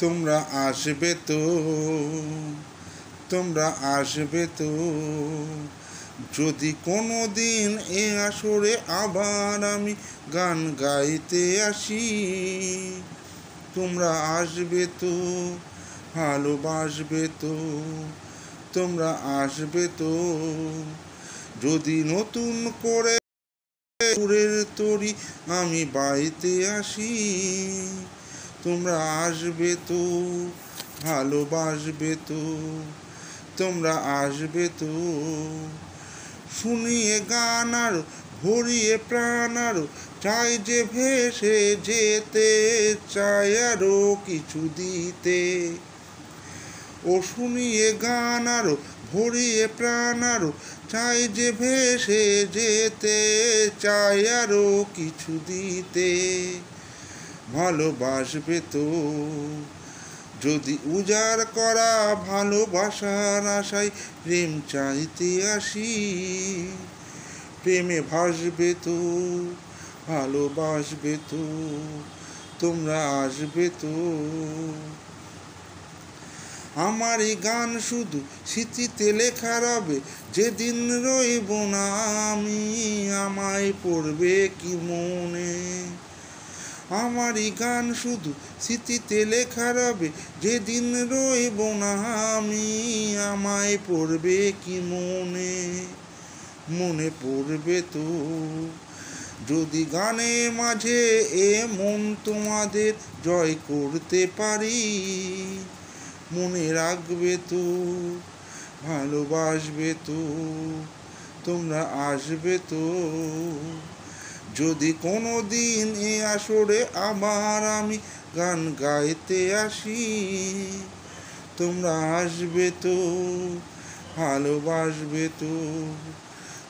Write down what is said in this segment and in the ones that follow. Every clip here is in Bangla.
তোমরা আসবে তো, তোমরা আসবে তো। যদি কোনো দিন এ আসরে আবার আমি গান গাইতে আসি, তোমরা আসবে তো, ভালোবাসবে তো, তোমরা আসবে তো। যদি নতুন করে সুরের তরি আমি বাইতে আসি তোমরা আসবে তো, ভালোবাসবে তো, তোমরা আসবে তো। শুনিয়ে গান আর ভরিয়ে প্রাণ আরও চাই যে ভেসে যেতে, চাই আরও কিছু দিতে। ও শুনিয়ে গান আরও ভরিয়ে প্রাণ আরও চাই যে ভেসে যেতে, চাই আরও কিছু দিতে। ভালোবাসবে তো। যদি উজাড় করা ভালোবাসার আশায় প্রেম চাইতে আসি, প্রেমে ভাসবে তো, ভালোবাসবে তো, তোমরা আসবে তো। আমার এই গান শুধু স্মৃতিতে লেখা রবে, যেদিন রইব না আমি, আমায় পড়বে কি মনে? আমার এই গান শুধু স্মৃতিতে লেখা রবে, যেদিন রইব না আমি, আমায় পড়বে কি মনে? মনে পড়বে তো। যদি গানে মাঝে এ মন তোমাদের জয় করতে পারি, মনে রাখবে তো, ভালোবাসবে তো, তোমরা আসবে তো। যদি কোনো দিন এ আসরে আবার আমি গান গাইতে আসি, তোমরা আসবে তো, ভালোবাসবে তো,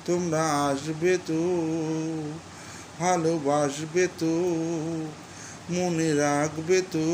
তোমরা আসবে তো, ভালোবাসবে তো, মনে রাখবে তো।